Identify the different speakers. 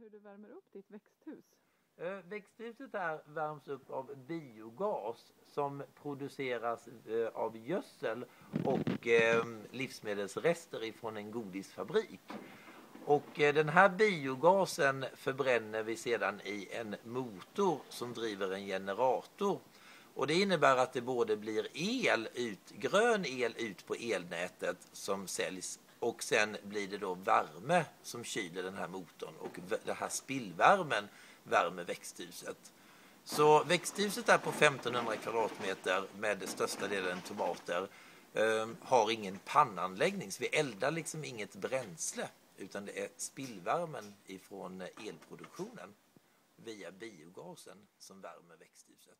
Speaker 1: hur du värmer upp ditt växthus?
Speaker 2: Eh, Växthuset här värms upp av biogas som produceras eh, av gödsel och eh, livsmedelsrester ifrån en godisfabrik. Och eh, den här biogasen förbränner vi sedan i en motor som driver en generator. Och det innebär att det både blir el ut, grön el ut på elnätet som säljs och sen blir det då värme som kyler den här motorn och den här spillvärmen värmer växthuset. Så växthuset är på 1500 kvadratmeter med största delen tomater. Eh, har ingen pannanläggning så vi eldar liksom inget bränsle utan det är spillvärmen ifrån elproduktionen via biogasen som värmer växthuset.